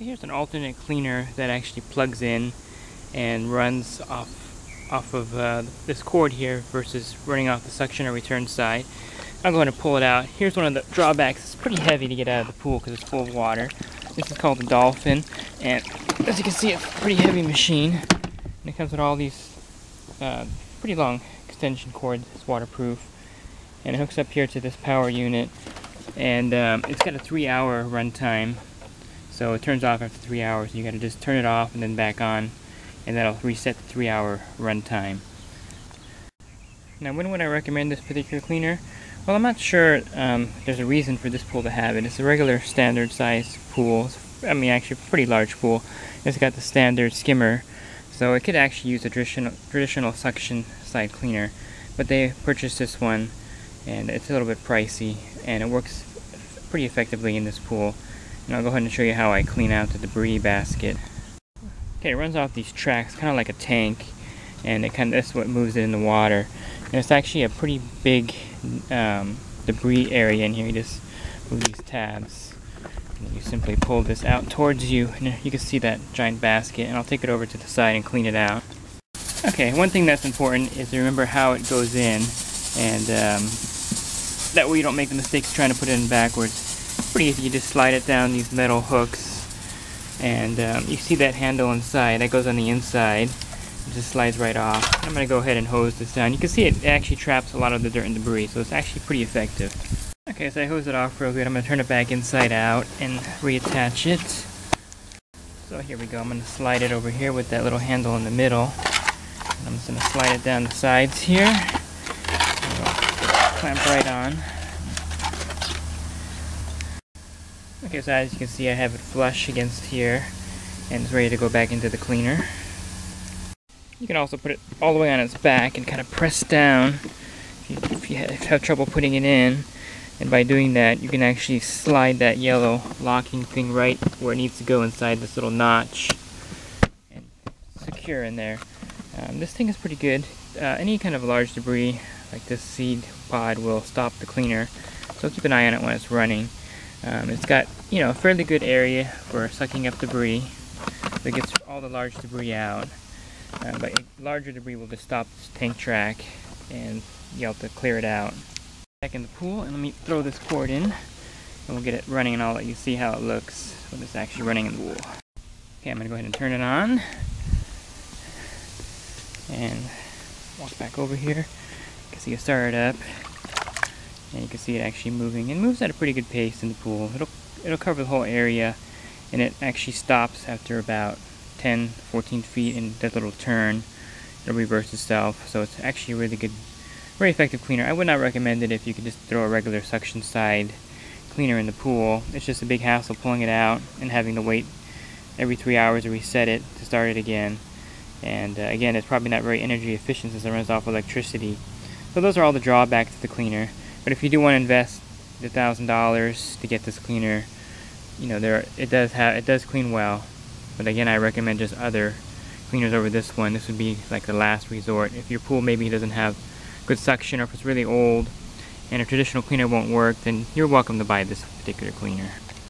Here's an alternate cleaner that actually plugs in and runs off off of uh, this cord here versus running off the suction or return side. I'm going to pull it out. Here's one of the drawbacks. It's pretty heavy to get out of the pool because it's full of water. This is called the Dolphin and as you can see it's a pretty heavy machine and it comes with all these uh, pretty long extension cords. It's waterproof and it hooks up here to this power unit and um, it's got a three hour runtime so it turns off after three hours. You got to just turn it off and then back on, and that'll reset the three hour runtime. Now, when would I recommend this particular cleaner? Well, I'm not sure um, there's a reason for this pool to have it. It's a regular standard size pool. I mean, actually, a pretty large pool. It's got the standard skimmer, so it could actually use a traditional, traditional suction side cleaner. But they purchased this one, and it's a little bit pricey, and it works pretty effectively in this pool. And I'll go ahead and show you how I clean out the debris basket. Okay, it runs off these tracks, kind of like a tank, and it kind of that's what moves it in the water. And it's actually a pretty big um, debris area in here. You just move these tabs, and you simply pull this out towards you, and you can see that giant basket. And I'll take it over to the side and clean it out. Okay, one thing that's important is to remember how it goes in, and um, that way you don't make the mistakes trying to put it in backwards pretty easy. You just slide it down these metal hooks and um, you see that handle inside. That goes on the inside. It just slides right off. I'm going to go ahead and hose this down. You can see it actually traps a lot of the dirt and debris, so it's actually pretty effective. Okay, so I hose it off real good. I'm going to turn it back inside out and reattach it. So here we go. I'm going to slide it over here with that little handle in the middle. And I'm just going to slide it down the sides here. Clamp right on. Okay, so as you can see I have it flush against here and it's ready to go back into the cleaner. You can also put it all the way on its back and kind of press down if you, if you have trouble putting it in. And by doing that, you can actually slide that yellow locking thing right where it needs to go inside this little notch and secure in there. Um, this thing is pretty good. Uh, any kind of large debris like this seed pod will stop the cleaner, so keep an eye on it when it's running. Um, it's got, you know, a fairly good area for sucking up debris. That gets all the large debris out. Uh, but larger debris will just stop this tank track and you'll have to clear it out. Back in the pool and let me throw this cord in and we'll get it running and I'll let you see how it looks when it's actually running in the pool. Okay, I'm to go ahead and turn it on and walk back over here. You can see it start up and you can see it actually moving. It moves at a pretty good pace in the pool. It'll, it'll cover the whole area and it actually stops after about 10, 14 feet does a little turn. It'll reverse itself. So it's actually a really good, very effective cleaner. I would not recommend it if you could just throw a regular suction side cleaner in the pool. It's just a big hassle pulling it out and having to wait every three hours to reset it to start it again. And uh, again, it's probably not very energy efficient since it runs off electricity. So those are all the drawbacks to the cleaner. But if you do want to invest the thousand dollars to get this cleaner, you know there it does have it does clean well. But again, I recommend just other cleaners over this one. This would be like the last resort. If your pool maybe doesn't have good suction or if it's really old and a traditional cleaner won't work, then you're welcome to buy this particular cleaner.